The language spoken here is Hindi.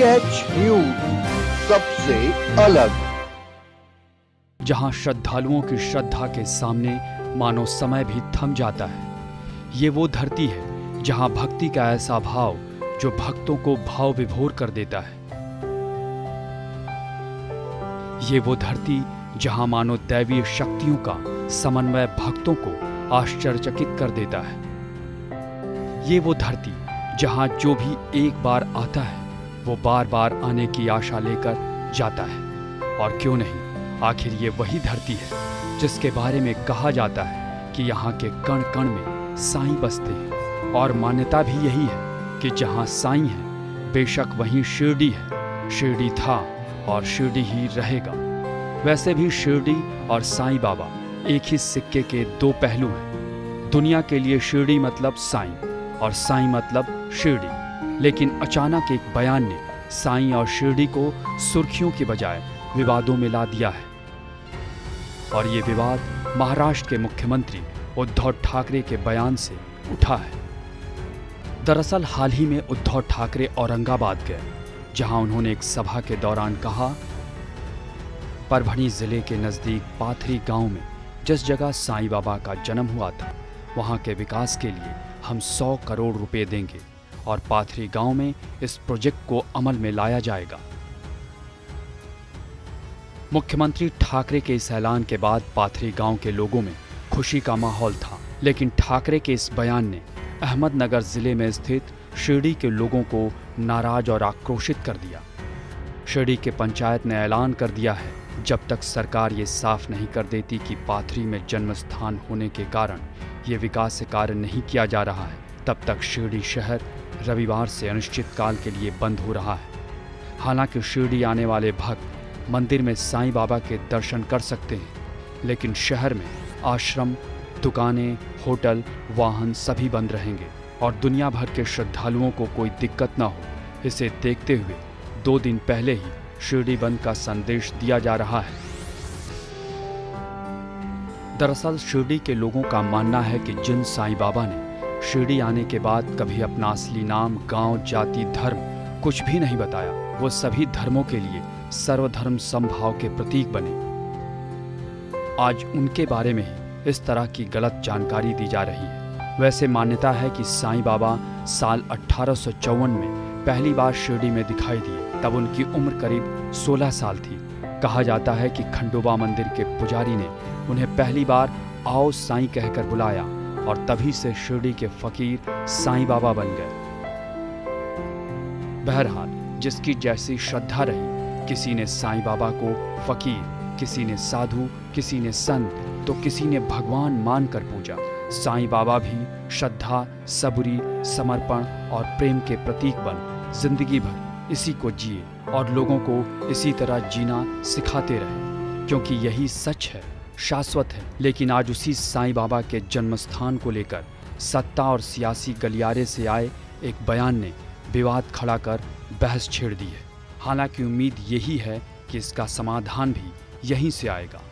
डीएच न्यूज़ सबसे अलग। जहाँ श्रद्धालुओं की श्रद्धा के सामने मानो समय भी थम जाता है, ये वो धरती है जहाँ भक्ति का ऐसा भाव जो भक्तों को भाव विभोर कर देता है। ये वो धरती जहाँ मानो दैवीय शक्तियों का समन्वय भक्तों को आश्चर्यचकित कर देता है। ये वो धरती जहाँ जो भी एक बार आता है वो बार बार आने की आशा लेकर जाता है। और क्यों नहीं? आखिर ये वही धरती है, जिसके बारे में कहा जाता है कि यहाँ के कण कण में साईं बसते हैं। और मान्यता भी यही है कि जहाँ साईं है, बेशक वहीं शिरडी है। शिरडी था और शिरडी ही रहेगा। वैसे भी शिरडी और साईं बाबा एक ही सिक्के के दो पहलू हैं। दुनिया के लिए शिरडी मतलब साईं और साईं मतलब शिरडी। लेकिन अचानक एक बयान ने साईं और शिरडी को सुर्खियों के बजाय विवादों में ला दिया है। और ये विवाद महाराष्ट्र के मुख्यमंत्री उद्धव ठाकरे के बयान से उठा है। दरअसल हाल ही में उद्धव ठाकरे औरंगाबाद गए, जहाँ उन्होंने एक सभा के दौरान कहा, परभणी ज़िले के नज़दीक पाथरी गाँव में जिस जगह साईं बाबा का जन्म हुआ था, वहाँ के विकास के लिए हम 100 करोड़ रुपए देंगे। और पाथरी गाँव में इस प्रोजेक्ट को अमल में लाया जाएगा। मुख्यमंत्री ठाकरे के इस ऐलान के बाद पाथरी गाँव के लोगों में खुशी का माहौल था, लेकिन ठाकरे के इस बयान ने अहमदनगर ज़िले में स्थित शिरडी के लोगों को नाराज़ और आक्रोशित कर दिया। शिरडी के पंचायत ने ऐलान कर दिया है, जब तक सरकार ये साफ़ नहीं कर देती कि पाथरी में जन्म स्थान होने के कारण ये विकास कार्य नहीं किया जा रहा है। तब तक शिरडी शहर रविवार से अनिश्चित काल के लिए बंद हो रहा है। हालाँकि शिरडी आने वाले भक्त मंदिर में साईं बाबा के दर्शन कर सकते हैं, लेकिन शहर में आश्रम, दुकानें, होटल, वाहन सभी बंद रहेंगे और दुनिया भर के श्रद्धालुओं को कोई दिक्कत न हो। इसे देखते हुए दो दिन पहले ही शिरडी बंद का संदेश दिया जा रहा है। दरअसल शिरडी के लोगों का मानना है कि जिन साईं बाबा ने शिरडी आने के बाद कभी अपना असली नाम, गाँव, जाति, धर्म कुछ भी नहीं बताया। वो सभी धर्मों के लिए सर्वधर्म संभाव के प्रतीक बने। आज उनके बारे में ही इस तरह की गलत जानकारी दी जा रही है। वैसे मान्यता है कि साईं बाबा साल अठारह सौ चौवन में पहली बार शिरडी में दिखाई दिए, तब उनकी उम्र करीब 16 साल थी। कहा जाता है कि खंडोबा मंदिर के पुजारी ने उन्हें पहली बार आओ साईं कहकर बुलाया। और तभी से शिरडी के फकीर साईं बाबा बन गए। बहरहाल, जिसकी जैसी श्रद्धा रही, किसी ने साईं बाबा को फकीर, किसी ने साधु, किसी ने संत तो किसी ने भगवान मानकर पूजा। साईं बाबा भी श्रद्धा, सबुरी, समर्पण और प्रेम के प्रतीक बन, ज़िंदगी भर इसी को जिए और लोगों को इसी तरह जीना सिखाते रहे, क्योंकि यही सच है। शाश्वत है। लेकिन आज उसी साईं बाबा के जन्म स्थान को लेकर सत्ता और सियासी गलियारे से आए एक बयान ने विवाद खड़ा कर बहस छेड़ दी है। हालाँकि उम्मीद यही है कि इसका समाधान भी यहीं से आएगा।